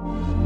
you